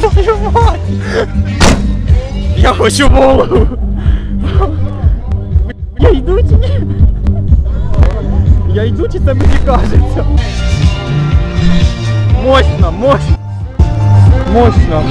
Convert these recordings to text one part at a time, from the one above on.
Твою мать! Я хочу голову! Я йду чи? Я йду чи це мені кажеться? Мощно, мощно! Мощно!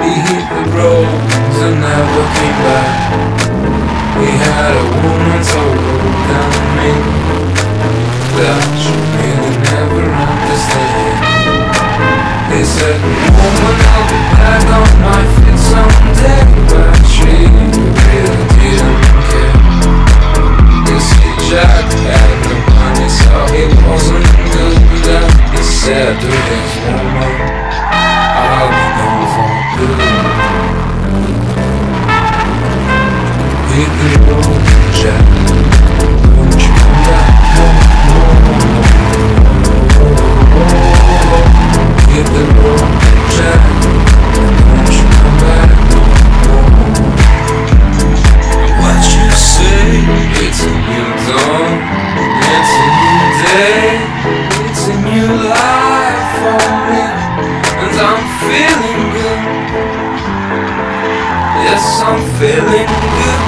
He hit the roads and never came back. He had a woman so down on me that she really never understand. He said, Woman, I'll be back on my feet someday, but she really didn't care. You see, Jack had no money, so he wasn't good at He feeling good. Yes, I'm feeling good.